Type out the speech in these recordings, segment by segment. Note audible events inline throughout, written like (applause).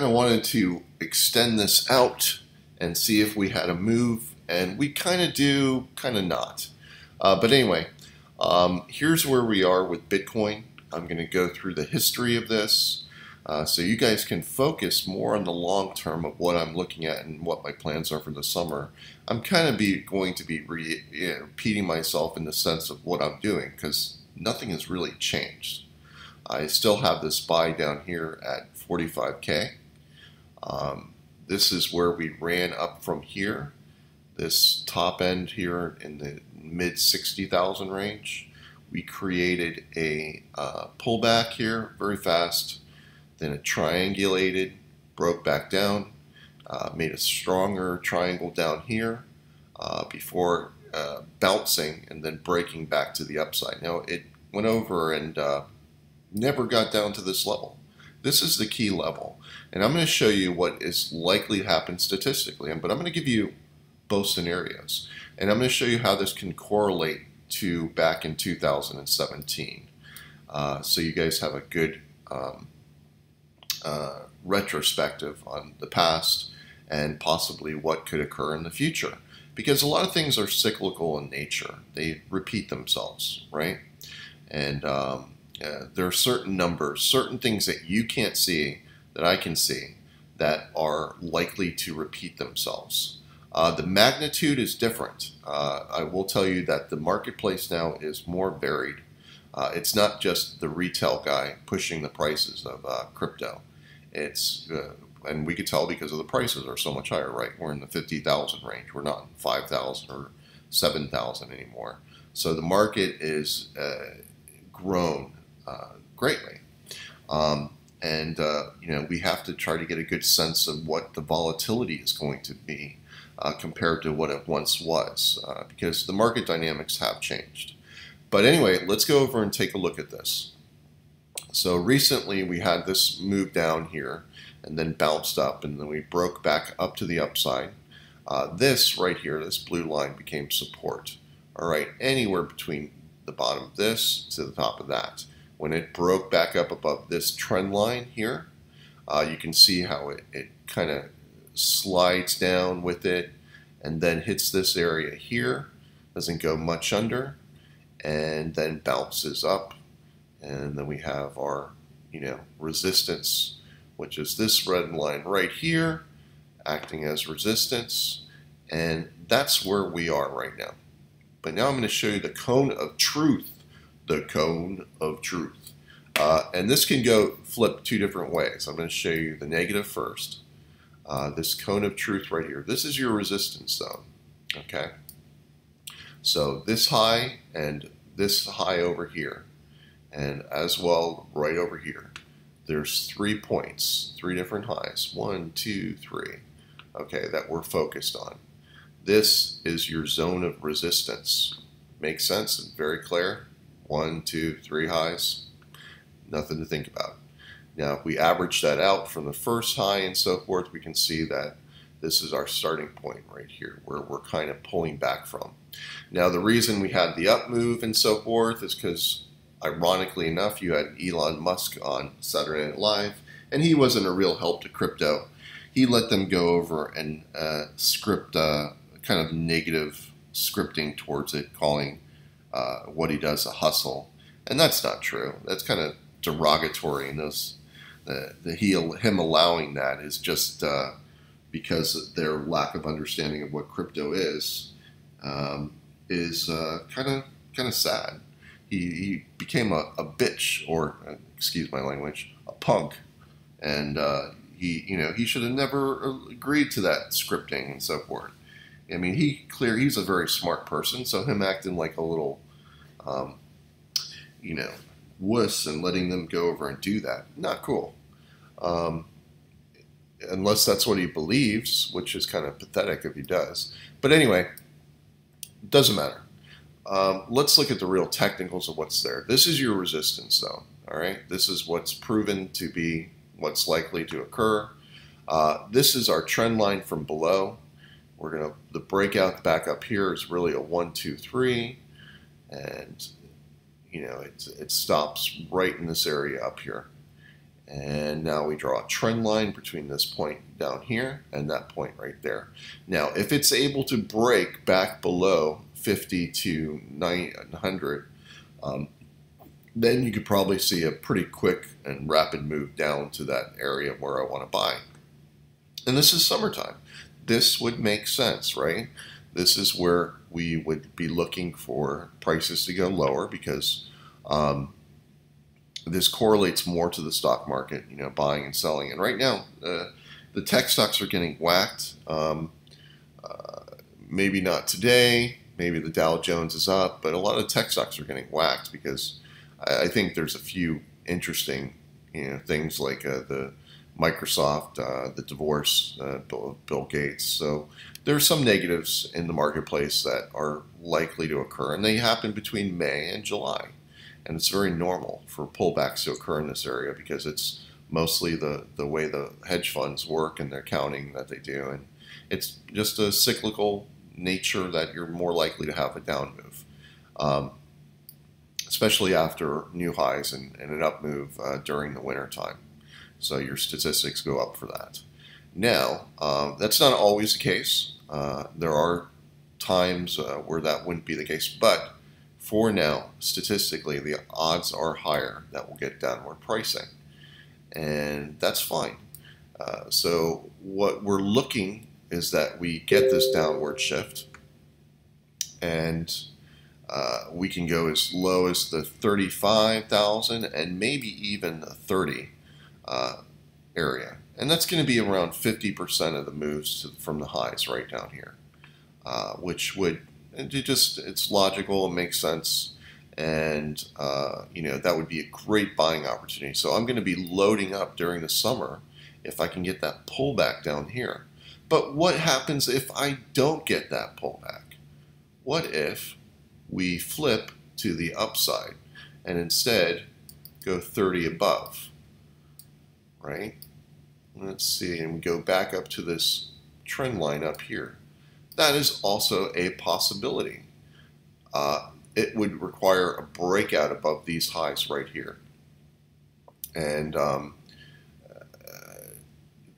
Kind of wanted to extend this out and see if we had a move, and we kind of do, kind of not. Uh, but anyway, um, here's where we are with Bitcoin. I'm going to go through the history of this uh, so you guys can focus more on the long term of what I'm looking at and what my plans are for the summer. I'm kind of be going to be re, you know, repeating myself in the sense of what I'm doing because nothing has really changed. I still have this buy down here at 45k. Um, this is where we ran up from here. This top end here in the mid 60,000 range. We created a uh, pullback here very fast. Then it triangulated, broke back down, uh, made a stronger triangle down here uh, before uh, bouncing and then breaking back to the upside. Now it went over and uh, never got down to this level. This is the key level. And I'm going to show you what is likely to happen statistically. But I'm going to give you both scenarios. And I'm going to show you how this can correlate to back in 2017. Uh, so you guys have a good um, uh, retrospective on the past and possibly what could occur in the future. Because a lot of things are cyclical in nature, they repeat themselves, right? And um, uh, there are certain numbers, certain things that you can't see that I can see that are likely to repeat themselves. Uh, the magnitude is different. Uh, I will tell you that the marketplace now is more varied. Uh, it's not just the retail guy pushing the prices of uh, crypto. It's uh, and we could tell because of the prices are so much higher, right? We're in the fifty thousand range. We're not in five thousand or seven thousand anymore. So the market is grown greatly. Um, and uh, you know we have to try to get a good sense of what the volatility is going to be uh, compared to what it once was, uh, because the market dynamics have changed. But anyway, let's go over and take a look at this. So recently we had this move down here and then bounced up, and then we broke back up to the upside. Uh, this right here, this blue line, became support. All right, anywhere between the bottom of this to the top of that. When it broke back up above this trend line here, uh, you can see how it, it kind of slides down with it and then hits this area here, doesn't go much under, and then bounces up. And then we have our, you know, resistance, which is this red line right here, acting as resistance. And that's where we are right now. But now I'm going to show you the cone of truth. The cone of truth. Uh, and this can go flip two different ways. I'm going to show you the negative first uh, this cone of truth right here. This is your resistance zone, okay? So this high and this high over here, and as well right over here. There's three points, three different highs. One, two, three, okay, that we're focused on. This is your zone of resistance. Makes sense and very clear. One, two, three highs. Nothing to think about. Now, if we average that out from the first high and so forth, we can see that this is our starting point right here, where we're kind of pulling back from. Now, the reason we had the up move and so forth is because, ironically enough, you had Elon Musk on Saturday Night Live, and he wasn't a real help to crypto. He let them go over and uh, script uh, kind of negative scripting towards it, calling uh, what he does a hustle. And that's not true. That's kind of derogatory and those the, the he, him allowing that is just uh, because of their lack of understanding of what crypto is um, is kind of kind of sad. He, he became a, a, bitch, or uh, excuse my language, a punk, and uh, he you know he should have never agreed to that scripting and so forth. I mean, he clear he's a very smart person, so him acting like a little, um, you know, wuss and letting them go over and do that, not cool um, unless that's what he believes, which is kind of pathetic if he does. But anyway, doesn't matter. Um, let's look at the real technicals of what's there. This is your resistance zone. All right, this is what's proven to be what's likely to occur. Uh, this is our trend line from below. We're gonna the breakout back up here is really a one, two, three, and you know it it stops right in this area up here And now we draw a trend line between this point down here and that point right there. Now, if it's able to break back below 50 to 900, um, then you could probably see a pretty quick and rapid move down to that area where I want to buy. And this is summertime. This would make sense, right? This is where we would be looking for prices to go lower because um, this correlates more to the stock market, you know, buying and selling. And right now, uh, the tech stocks are getting whacked. Um, uh, maybe not today. Maybe the Dow Jones is up, but a lot of tech stocks are getting whacked because I, I think there's a few interesting, you know, things like uh, the Microsoft, uh, the divorce, uh, Bill, Bill Gates. So there are some negatives in the marketplace that are likely to occur, and they happen between May and July. And it's very normal for pullbacks to occur in this area because it's mostly the, the way the hedge funds work and their accounting that they do. And it's just a cyclical nature that you're more likely to have a down move, um, especially after new highs and, and an up move uh, during the winter time. So your statistics go up for that. Now, uh, that's not always the case. Uh, there are times uh, where that wouldn't be the case, but for now, statistically, the odds are higher that we'll get downward pricing. And that's fine. Uh, so what we're looking is that we get this downward shift and uh, we can go as low as the 35,000 and maybe even the 30 uh, area. And that's going to be around 50% of the moves to, from the highs right down here, uh, which would it just it's logical, it makes sense, and uh, you know that would be a great buying opportunity. So I'm going to be loading up during the summer if I can get that pullback down here. But what happens if I don't get that pullback? What if we flip to the upside and instead go 30 above, right? Let's see, and we go back up to this trend line up here that is also a possibility. Uh, it would require a breakout above these highs right here. And um,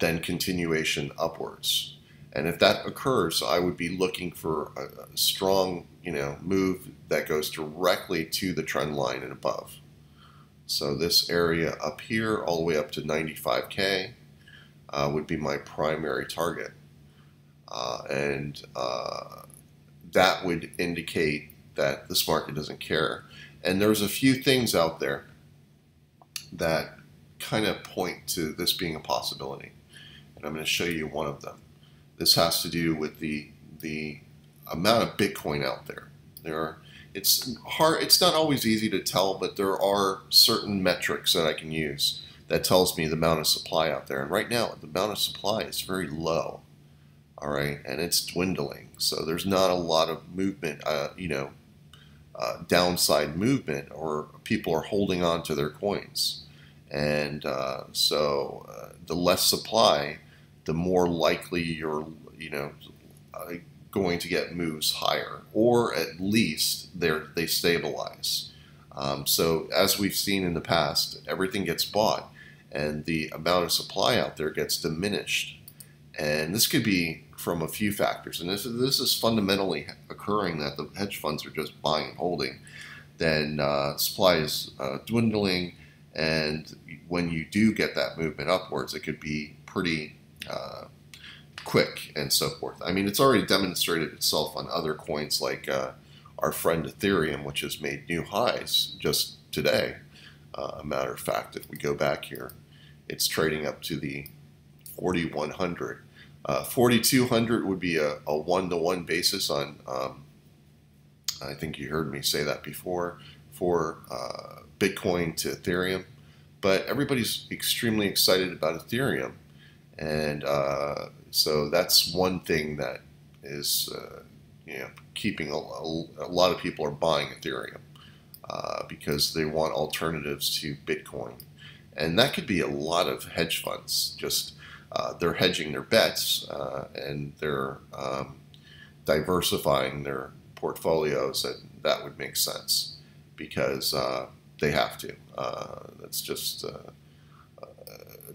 then continuation upwards. And if that occurs, I would be looking for a, a, strong, you know, move that goes directly to the trend line and above. So this area up here, all the way up to 95K, uh, would be my primary target. Uh, and uh, that would indicate that this market doesn't care. And there's a few things out there that kind of point to this being a possibility. And I'm going to show you one of them. This has to do with the the amount of Bitcoin out there. There are it's hard it's not always easy to tell, but there are certain metrics that I can use that tells me the amount of supply out there. And right now the amount of supply is very low all right, and it's dwindling. So there's not a lot of movement, uh, you know, uh, downside movement, or people are holding on to their coins. And uh, so uh, the less supply, the more likely you're, you know, going to get moves higher, or at least they they stabilize. Um, so as we've seen in the past, everything gets bought, and the amount of supply out there gets diminished. And this could be from a few factors, and this, this is fundamentally occurring that the hedge funds are just buying and holding, then uh, supply is uh, dwindling, and when you do get that movement upwards, it could be pretty uh, quick and so forth. I mean, it's already demonstrated itself on other coins like uh, our friend Ethereum, which has made new highs just today. Uh, a matter of fact, if we go back here, it's trading up to the 4100 uh, 4200 would be a, a one-to-one basis on, um, I think you heard me say that before, for uh, Bitcoin to Ethereum. But everybody's extremely excited about Ethereum. And uh, so that's one thing that is, uh, you know, keeping a, a, lot of people are buying Ethereum uh, because they want alternatives to Bitcoin. And that could be a lot of hedge funds just uh, they're hedging their bets uh, and they're um, diversifying their portfolios, and that would make sense because uh, they have to. Uh, that's just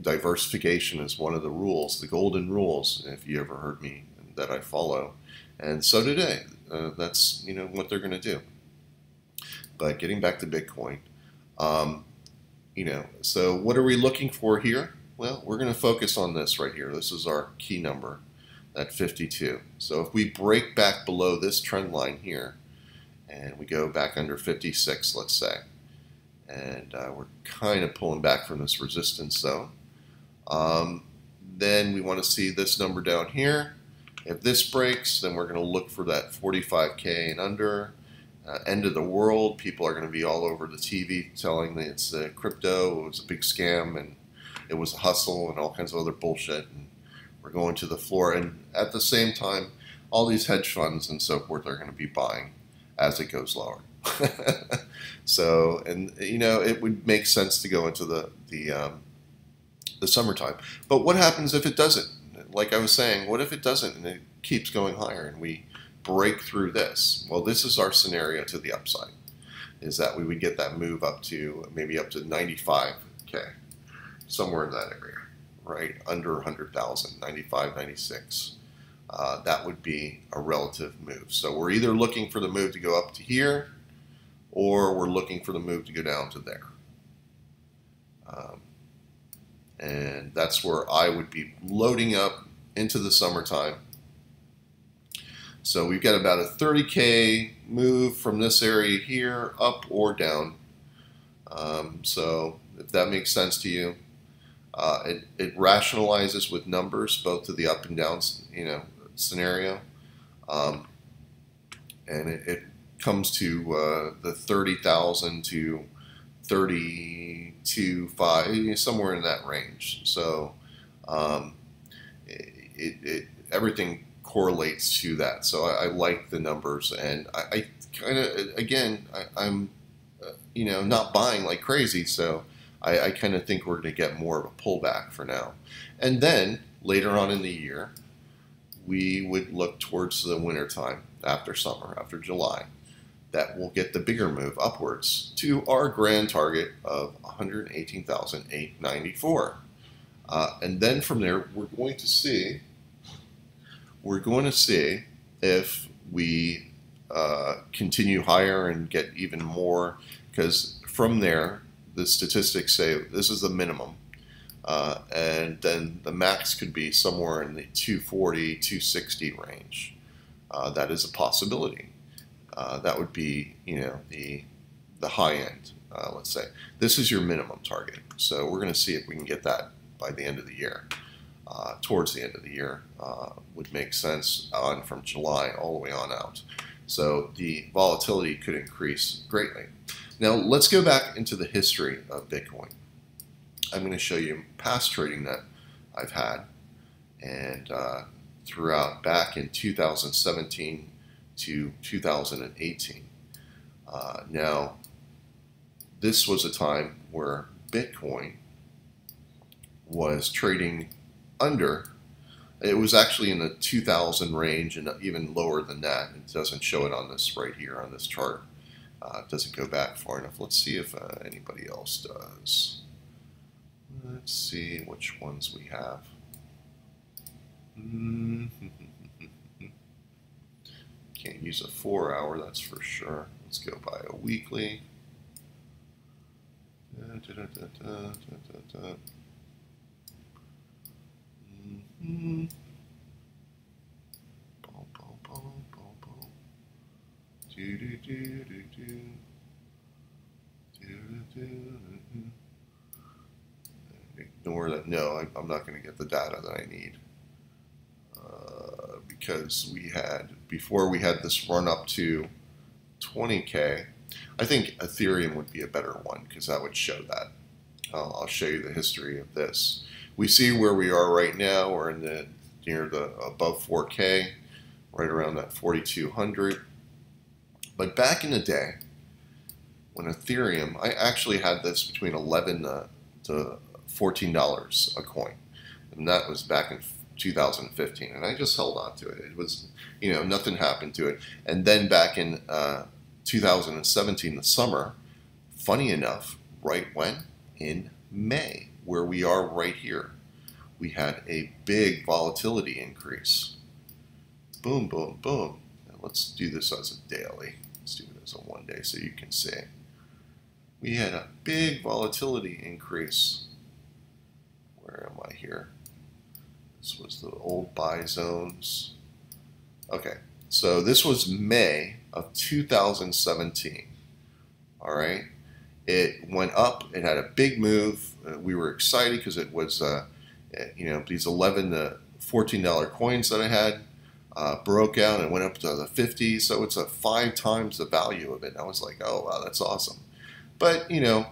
diversification is one of the rules, the golden rules, if you ever heard me, that I follow. And so today, uh, that's you know what they're going to do. But getting back to Bitcoin, um, you know, so what are we looking for here? Well, we're going to focus on this right here. This is our key number at 52. So if we break back below this trend line here, and we go back under 56, let's say, and uh, we're kind of pulling back from this resistance zone. Um, then we want to see this number down here. If this breaks, then we're going to look for that 45K and under. Uh, end of the world. People are going to be all over the TV telling that it's uh, crypto, it was a big scam, and it was a hustle, and all kinds of other bullshit. And we're going to the floor. And at the same time, all these hedge funds and so forth are going to be buying as it goes lower. (laughs) so, and you know, it would make sense to go into the the um, the summertime. But what happens if it doesn't? Like I was saying, what if it doesn't and it keeps going higher and we break through this? Well, this is our scenario to the upside. Is that we would get that move up to maybe up to 95k, somewhere in that area, right? Under 100,000, 95, 96. Uh, that would be a relative move. So we're either looking for the move to go up to here or we're looking for the move to go down to there. Um, and that's where I would be loading up into the summertime. So we've got about a 30K move from this area here up or down. Um, so if that makes sense to you, uh, it, it rationalizes with numbers both to the up and down, you know, scenario. Um, and it, it, comes to uh, the 30,000 to 32, 5, somewhere in that range. So um, it, it, everything correlates to that. So I, I like the numbers, and I, I kind of, again, I, am uh, you know, not buying like crazy. So I, I kind of think we're going to get more of a pullback for now. And then later on in the year, we would look towards the winter time after summer, after July that will get the bigger move upwards to our grand target of 118,894. Uh, and then from there, we're going to see, we're going to see if we uh, continue higher and get even more, because from there, the statistics say this is the minimum. Uh, and then the max could be somewhere in the 240, 260 range. Uh, that is a possibility. Uh, that would be, you know, the the high end. Uh, let's say this is your minimum target. So we're going to see if we can get that by the end of the year. Uh, towards the end of the year uh, would make sense on from July all the way on out. So the volatility could increase greatly. Now let's go back into the history of Bitcoin. I'm going to show you past trading that I've had and uh, throughout back in 2017 to 2018. Uh, now, this was a time where Bitcoin was trading under. It was actually in the 2000 range and even lower than that. It doesn't show it on this right here on this chart. Uh, it doesn't go back far enough. Let's see if uh, anybody else does. Let's see which ones we have. Mm -hmm. Can't use a four hour, that's for sure. Let's go by a weekly. Da, da, da, mm-hmm. Do, do, do, do, do. Do, Ignore that. No, I'm not going to get the data that I need because we had before we had this run up to 20k. I think Ethereum would be a better one because that would show that. Uh, I'll show you the history of this. We see where we are right now. We're in the near the above 4k, right around that 4200. But back in the day, when Ethereum, I actually had this between 11 to, 14 dollars a coin, and that was back in 2015, and I just held on to it. It was, you know, nothing happened to it. And then back in uh, 2017, the summer, funny enough, right when? In May. where we are right here. We had a big volatility increase. Boom, boom, boom. And let's do this as a daily. Let's do it as a one day so you can see. We had a big volatility increase. Where am I here? This was the old buy zones. Okay, so this was May of 2017. All right, it went up. It had a big move. Uh, we were excited because it was, uh, you know, these 11 to 14 dollar coins that I had uh, broke out and went up to the 50. So it's a five times the value of it. And I was like, oh wow, that's awesome. But you know,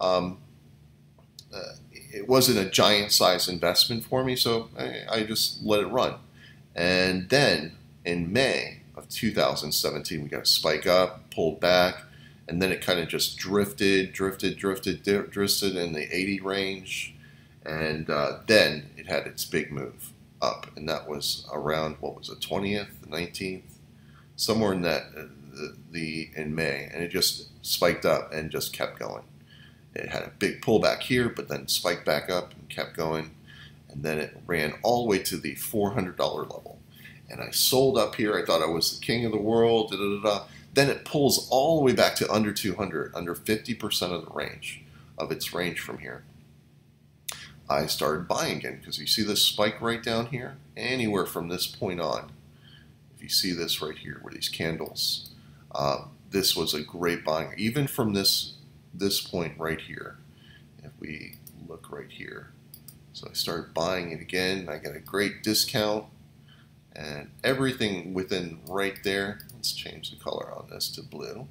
um, uh, it wasn't a giant size investment for me, so I, I just let it run. And then in May of 2017, we got a spike up, pulled back, and then it kind of just drifted, drifted, drifted, drifted in the 80 range, and uh, then it had its big move up, and that was around what was it, 20th, 19th, somewhere in that uh, the, the in May, and it just spiked up and just kept going. It had a big pullback here, but then spiked back up and kept going, and then it ran all the way to the $400 level and I sold up here. I thought I was the king of the world. Da, da, da, then it pulls all the way back to under 200, under 50% of the range of its range from here. I started buying again because you see this spike right down here? Anywhere from this point on, if you see this right here, where these candles, uh, this was a great buying. Even from this this point right here, if we look right here. So I start buying it again. I get a great discount and everything within right there, let's change the color on this to blue.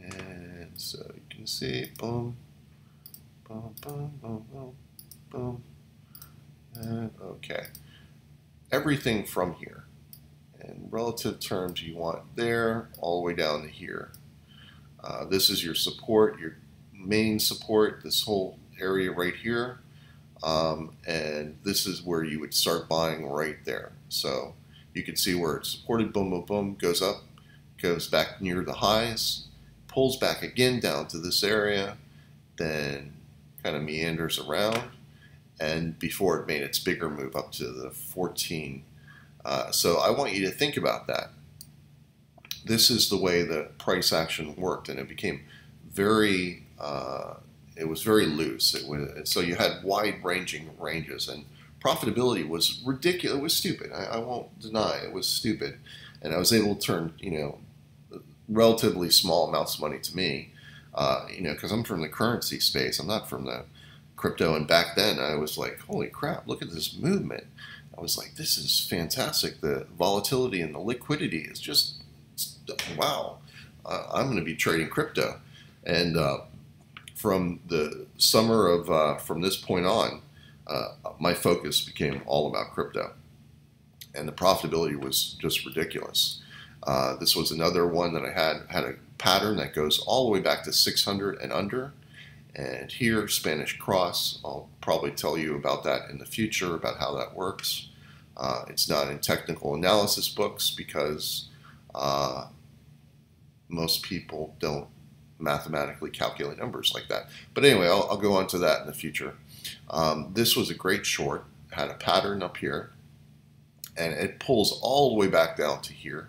And so you can see, boom, boom, boom, boom, boom, boom. And okay. Everything from here. In relative terms, you want there all the way down to here. Uh, this is your support, your main support, this whole area right here. Um, and this is where you would start buying right there. So you can see where it's supported, boom, boom, boom, goes up, goes back near the highs, pulls back again down to this area, then kind of meanders around, and before it made its bigger move up to the 14. Uh, so I want you to think about that. This is the way the price action worked, and it became very uh, it was very loose. It was so you had wide ranging ranges, and profitability was ridiculous. It was stupid. I, I, won't deny it was stupid, and I was able to turn you know relatively small amounts of money to me. Uh, you know, because I'm from the currency space. I'm not from the crypto. And back then, I was like, holy crap! Look at this movement. I was like, this is fantastic. The volatility and the liquidity is just wow. I'm going to be trading crypto, and uh, from the summer of uh, from this point on, uh, my focus became all about crypto, and the profitability was just ridiculous. Uh, this was another one that I had had a pattern that goes all the way back to 600 and under. And here, Spanish cross, I'll probably tell you about that in the future, about how that works. Uh, it's not in technical analysis books because uh, most people don't mathematically calculate numbers like that. But anyway, I'll, I'll go on to that in the future. Um, this was a great short, had a pattern up here, and it pulls all the way back down to here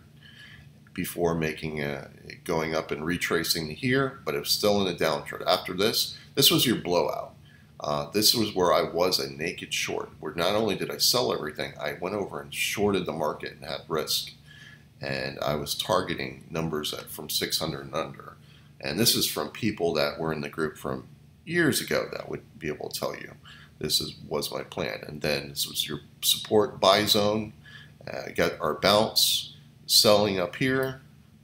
before making a, going up and retracing to here, but it was still in a downtrend. After this, this was your blowout. Uh, this was where I was a naked short, where not only did I sell everything, I went over and shorted the market and had risk. And I was targeting numbers at from 600 and under. And this is from people that were in the group from years ago that would be able to tell you this is was my plan. And then this was your support buy zone. Uh, got our bounce selling up here,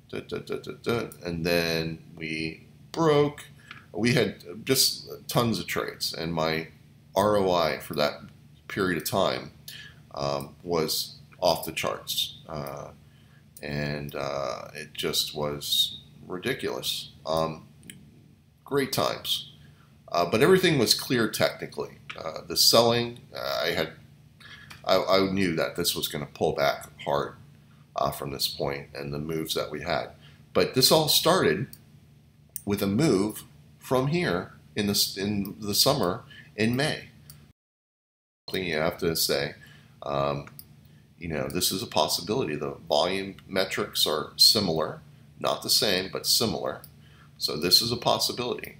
da, da, da, and then we broke. We had just tons of trades, and my ROI for that period of time um, was off the charts, uh, and uh, it just was ridiculous. Um, great times. Uh, but everything was clear technically. Uh, the selling, uh, I had, I, I, knew that this was going to pull back hard uh, from this point and the moves that we had. But this all started with a move from here in the in the summer in May. Something you have to say. Um, you know, this is a possibility. The volume metrics are similar, not the same, but similar. So this is a possibility.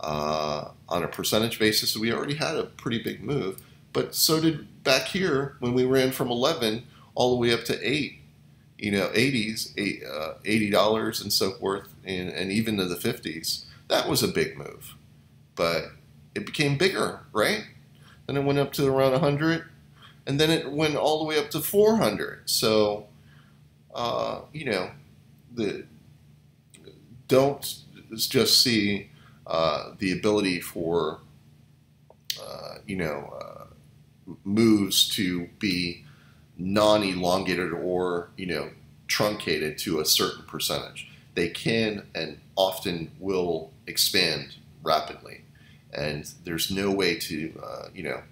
Uh, on a percentage basis, we already had a pretty big move, but so did back here when we ran from 11 all the way up to 8 you know, 80s, uh, $80 and so forth, and, and even to the 50s, that was a big move. But it became bigger, right? Then it went up to around 100, and then it went all the way up to 400. So, uh, you know, the don't just see uh, the ability for, uh, you know, uh, moves to be non-elongated or you know truncated to a certain percentage. They can and often will expand rapidly, and there's no way to uh, you know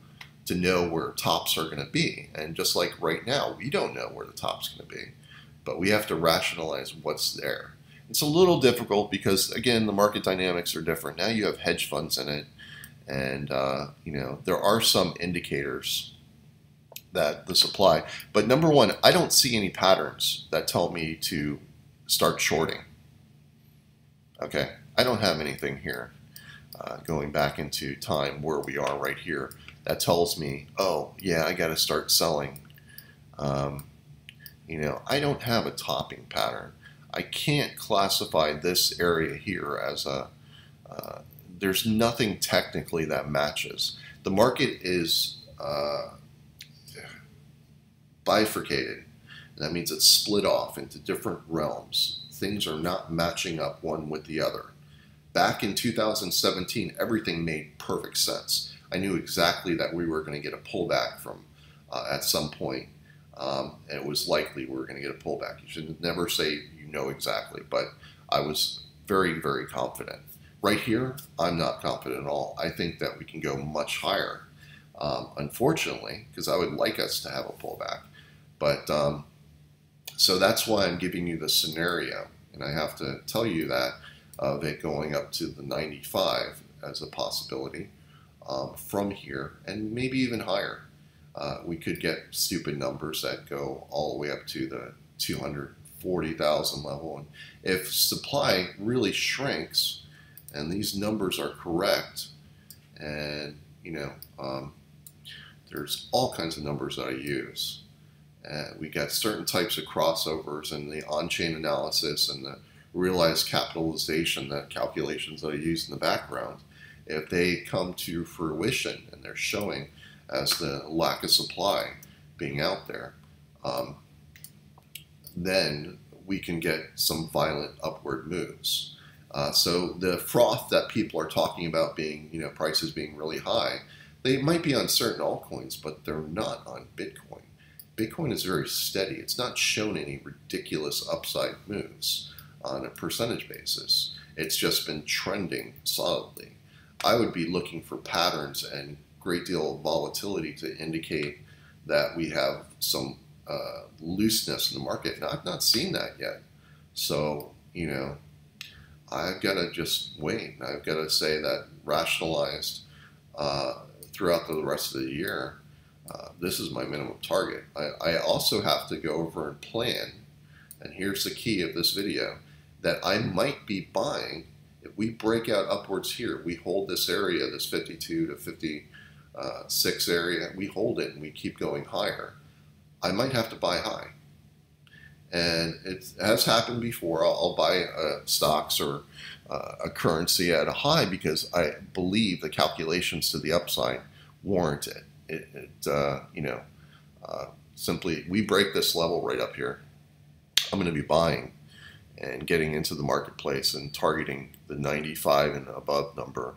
to know where tops are going to be. And just like right now, we don't know where the top's going to be, but we have to rationalize what's there. It's a little difficult because again, the market dynamics are different. Now you have hedge funds in it, and uh, you know there are some indicators that the supply. But number one, I don't see any patterns that tell me to start shorting. Okay, I don't have anything here uh, going back into time where we are right here that tells me, oh yeah, I got to start selling. Um, you know, I don't have a topping pattern. I can't classify this area here as a. Uh, there's nothing technically that matches. The market is uh, bifurcated. That means it's split off into different realms. Things are not matching up one with the other. Back in 2017, everything made perfect sense. I knew exactly that we were going to get a pullback from uh, at some point. Um, and it was likely we were going to get a pullback. You should never say you know exactly, but I was very, very confident. Right here, I'm not confident at all. I think that we can go much higher. Um, unfortunately, because I would like us to have a pullback. But um, so that's why I'm giving you the scenario. And I have to tell you that of it going up to the 95 as a possibility um, from here and maybe even higher. Uh, we could get stupid numbers that go all the way up to the 240,000 level. And if supply really shrinks and these numbers are correct, and you know, um, there's all kinds of numbers that I use. Uh, we got certain types of crossovers and the on-chain analysis and the realized capitalization, the calculations that I use in the background, if they come to fruition and they're showing as the lack of supply being out there, um, then we can get some violent upward moves. Uh, so the froth that people are talking about being, you know, prices being really high, they might be on certain altcoins, but they're not on Bitcoin. Bitcoin is very steady. It's not shown any ridiculous upside moves on a percentage basis. It's just been trending solidly. I would be looking for patterns and great deal of volatility to indicate that we have some uh, looseness in the market. And I've not seen that yet. So, you know, I've got to just wait. I've got to say that rationalized uh, throughout the rest of the year uh, this is my minimum target. I, I also have to go over and plan, and here's the key of this video, that I might be buying, we break out upwards here, we hold this area, this 52 to 56 area, we hold it and we keep going higher, I might have to buy high. And it has happened before. I'll, I'll buy uh, stocks or uh, a currency at a high because I believe the calculations to the upside warrant it it, it uh, you know, uh, simply we break this level right up here. I'm going to be buying and getting into the marketplace and targeting the 95 and above number,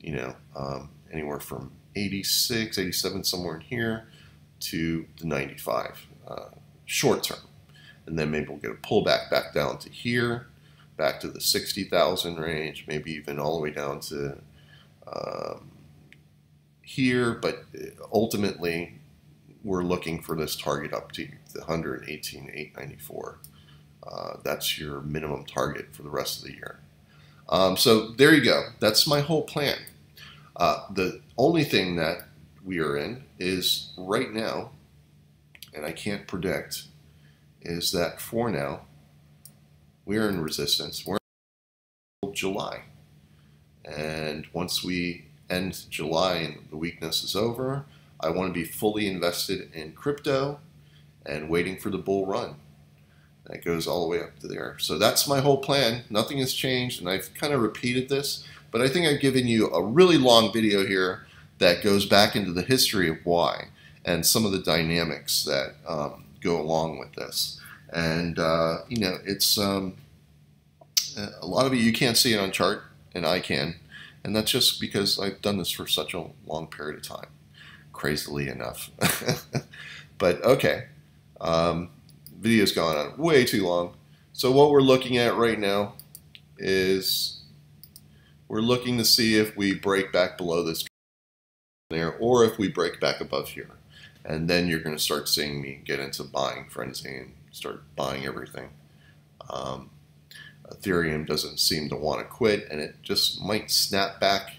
you know, um, anywhere from 86, 87, somewhere in here to the 95 uh, short term. And then maybe we'll get a pullback back down to here, back to the 60,000 range, maybe even all the way down to um, here, but ultimately we're looking for this target up to the 118,894. Uh, that's your minimum target for the rest of the year. Um, so there you go. That's my whole plan. Uh, the only thing that we are in is right now, and I can't predict, is that for now, we're in resistance. We're in July. And once we end July and the weakness is over, I want to be fully invested in crypto and waiting for the bull run. That goes all the way up to there. So that's my whole plan. Nothing has changed, and I've kind of repeated this, but I think I've given you a really long video here that goes back into the history of why and some of the dynamics that um, go along with this. And, uh, you know, it's um, a lot of it you can't see it on chart, and I can. And that's just because I've done this for such a long period of time, crazily enough. (laughs) but okay, um, video's gone on way too long. So what we're looking at right now is we're looking to see if we break back below this there or if we break back above here. And then you're going to start seeing me get into buying frenzy and start buying everything. Um, Ethereum doesn't seem to want to quit, and it just might snap back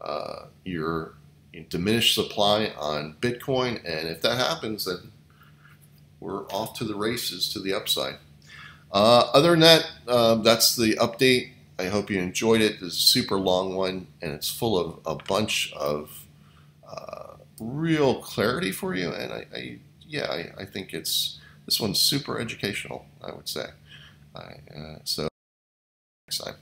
uh, your diminished supply on Bitcoin. And if that happens, then we're off to the races to the upside. Uh, other than that, um, that's the update. I hope you enjoyed it. Is a super long one, and it's full of a bunch of uh, real clarity for you. And I, I yeah, I, I, think it's this one's super educational. I would say. I, uh, so next time.